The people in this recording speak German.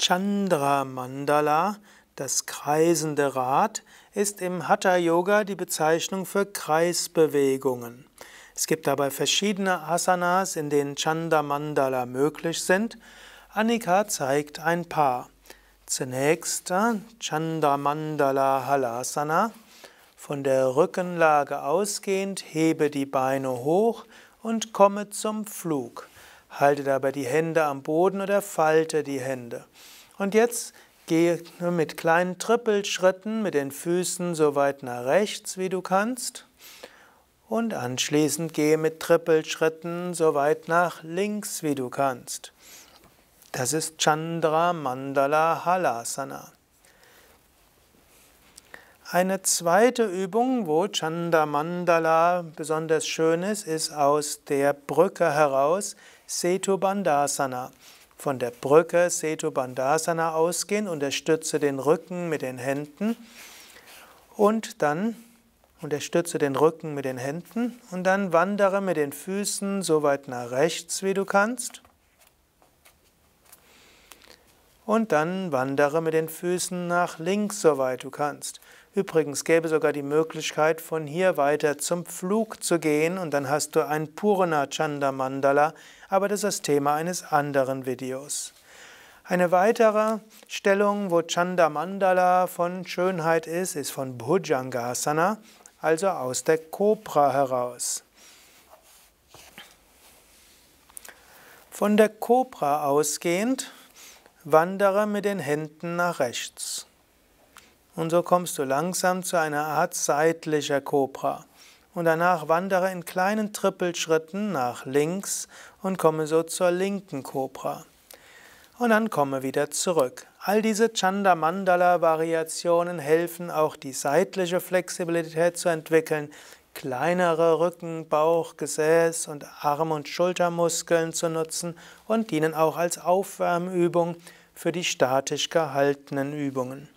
Chandra Mandala, das kreisende Rad, ist im Hatha Yoga die Bezeichnung für Kreisbewegungen. Es gibt dabei verschiedene Asanas, in denen Chanda Mandala möglich sind. Annika zeigt ein paar. Zunächst äh, Chanda Mandala Halasana. Von der Rückenlage ausgehend hebe die Beine hoch und komme zum Flug. Halte dabei die Hände am Boden oder falte die Hände. Und jetzt gehe mit kleinen Trippelschritten mit den Füßen so weit nach rechts, wie du kannst. Und anschließend gehe mit Trippelschritten so weit nach links, wie du kannst. Das ist Chandra Mandala Halasana. Eine zweite Übung, wo Chanda Mandala besonders schön ist, ist aus der Brücke heraus Setu Bandhasana. Von der Brücke Setu Bandhasana ausgehen, unterstütze den Rücken mit den Händen und dann unterstütze den Rücken mit den Händen und dann wandere mit den Füßen so weit nach rechts, wie du kannst. Und dann wandere mit den Füßen nach links, soweit du kannst. Übrigens gäbe sogar die Möglichkeit, von hier weiter zum Flug zu gehen und dann hast du ein Purna Chanda Mandala, aber das ist das Thema eines anderen Videos. Eine weitere Stellung, wo Chanda Mandala von Schönheit ist, ist von Bhujangasana, also aus der Kobra heraus. Von der Kobra ausgehend wandere mit den Händen nach rechts. Und so kommst du langsam zu einer Art seitlicher Kobra. Und danach wandere in kleinen Trippelschritten nach links und komme so zur linken Kobra. Und dann komme wieder zurück. All diese Chandamandala-Variationen helfen auch die seitliche Flexibilität zu entwickeln, kleinere Rücken, Bauch, Gesäß und Arm- und Schultermuskeln zu nutzen und dienen auch als Aufwärmübung für die statisch gehaltenen Übungen.